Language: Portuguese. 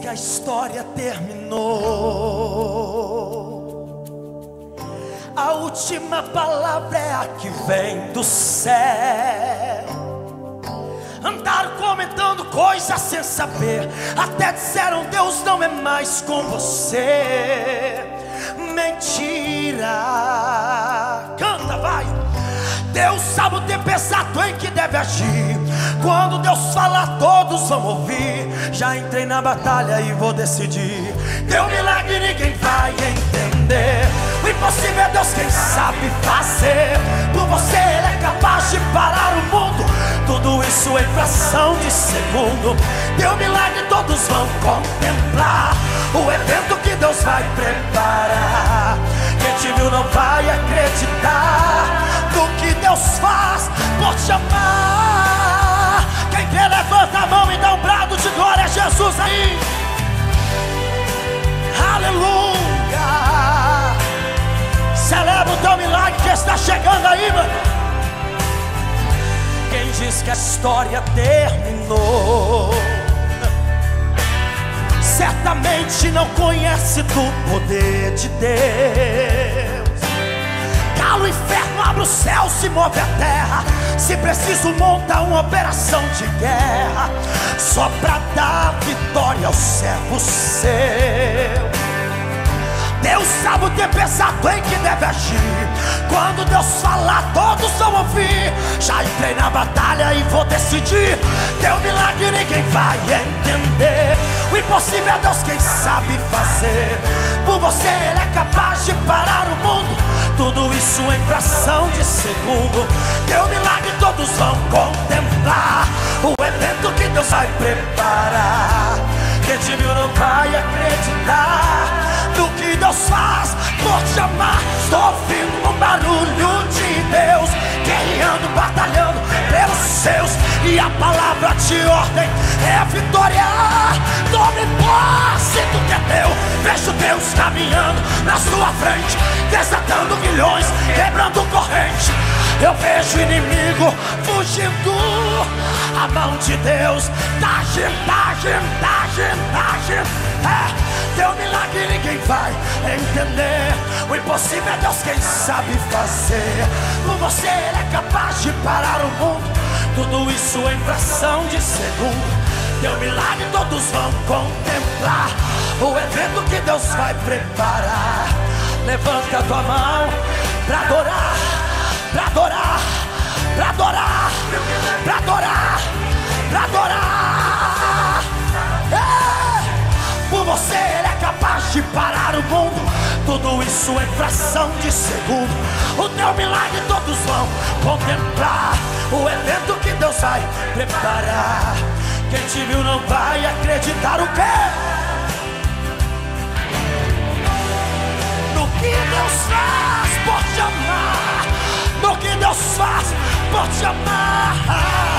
que a história terminou, a última palavra é a que vem do céu. Andaram comentando coisas sem saber, até disseram Deus não é mais com você. Mentira. Deus sabe o tempo exato em que deve agir. Quando Deus fala, todos vão ouvir. Já entrei na batalha e vou decidir. Teu milagre ninguém vai entender. O impossível é Deus quem sabe fazer. Por você Ele é capaz de parar o mundo. Tudo isso em fração de segundo. Teu milagre todos vão Jesus aí. Aleluia. Celebra o teu milagre que está chegando aí, mano. Quem diz que a história terminou certamente não conhece do poder de Deus. Céu, se move a terra. Se preciso, monta uma operação de guerra. Só pra dar vitória ao servo seu. Deus sabe o tempo exato em que deve agir. Quando Deus falar, todos vão ouvir. Já entrei na batalha e vou decidir. Teu milagre ninguém vai entender. O impossível é Deus quem sabe fazer. Por você Ele é capaz de parar. Tudo isso em fração de segundo. Teu milagre todos vão contemplar. O evento que Deus vai preparar. Quem te viu não vai acreditar do que Deus faz por te amar. Estou ouvindo um barulho de Deus, guerreando, batalhando pelos seus. E a palavra de ordem é vitória. Vejo Deus caminhando na sua frente, desatando milhões, quebrando corrente. Eu vejo inimigo fugindo. A mão de Deus tá tá tá agindo, tá agindo. É, teu milagre ninguém vai entender. O impossível é Deus quem sabe fazer. Por você Ele é capaz de parar o mundo. Tudo isso em fração de segundo. Teu milagre todos vão contemplar. O evento que Deus vai preparar. Levanta tua mão para adorar, para adorar, para adorar, para adorar, para adorar. É! Por você Ele é capaz de parar o mundo. Tudo isso em fração de segundo. O teu milagre todos vão contemplar. O evento que Deus vai preparar. Quem te viu não vai acreditar o quê? fast, but you're mine.